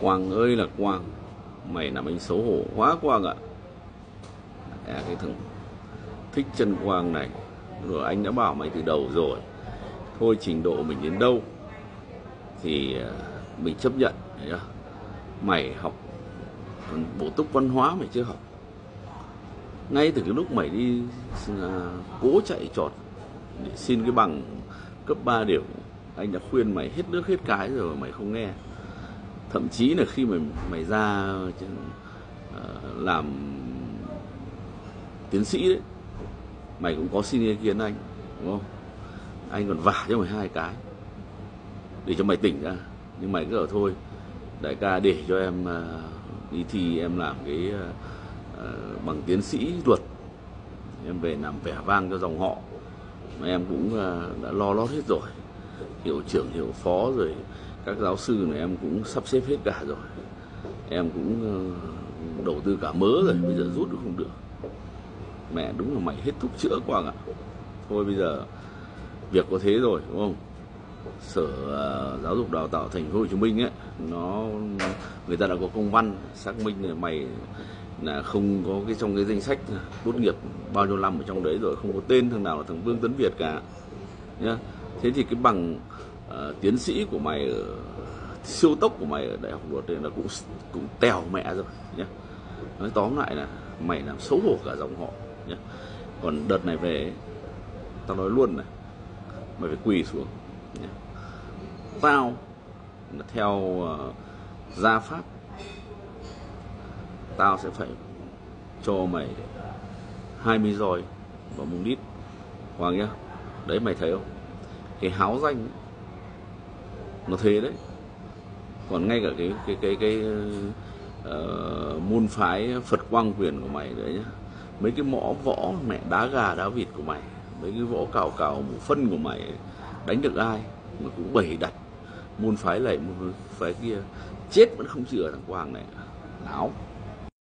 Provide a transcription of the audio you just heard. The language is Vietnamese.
Quang ơi là Quang. Mày làm anh xấu hổ quá Quang ạ. À, cái thằng thích chân Quang này Rồi anh đã bảo mày từ đầu rồi. Thôi trình độ mình đến đâu Thì à, mình chấp nhận thấy? Mày học bổ túc văn hóa mày chưa học. Ngay từ cái lúc mày đi à, cố chạy trọt để xin cái bằng cấp 3 điểm anh đã khuyên mày hết nước hết cái rồi mà mày không nghe thậm chí là khi mà mày ra ờ, làm tiến sĩ đấy mày cũng có xin ý kiến anh đúng không? Anh còn vả cho mày hai cái để cho mày tỉnh ra. Nhưng mày cứ ở thôi đại ca để cho em ờ, đi thi em làm cái uh, bằng tiến sĩ luật em về làm vẻ vang cho dòng họ mà em cũng uh, đã lo lót hết rồi hiệu trưởng, hiệu phó rồi các giáo sư này em cũng sắp xếp hết cả rồi. Em cũng ờ, đầu tư cả mớ rồi, bây giờ rút cũng không được. Mẹ đúng là mày hết thuốc chữa quang ạ. Thôi bây giờ việc có thế rồi, đúng không? Sở ờ, giáo dục đào tạo thành phố Hồ Chí Minh ấy, nó, người ta đã có công văn xác minh là mày là không có cái trong cái danh sách tốt nghiệp bao nhiêu năm ở trong đấy rồi, không có tên thằng nào là thằng Vương Tấn Việt cả, nhá thế thì cái bằng uh, tiến sĩ của mày ở siêu tốc của mày ở đại học luật này là cũng cũng tèo mẹ rồi nhé, nói tóm lại là mày làm xấu hổ cả dòng họ nhé, còn đợt này về tao nói luôn này mày phải quỳ xuống nhé. tao là theo uh, gia pháp tao sẽ phải cho mày 20 roi và mông đít Hoàng nhá. Đấy mày thấy không? Cái háo danh ấy, nó thế đấy. Còn ngay cả cái cái cái cái uh, môn phái Phật quang quyền của mày đấy nhá. Mấy cái mõ võ mẹ đá gà đá vịt của mày mấy cái võ cào cào mũ phân của mày đánh được ai mà cũng bày đặt. Môn phái này môn phái kia chết vẫn không chừa thằng quang này. Láo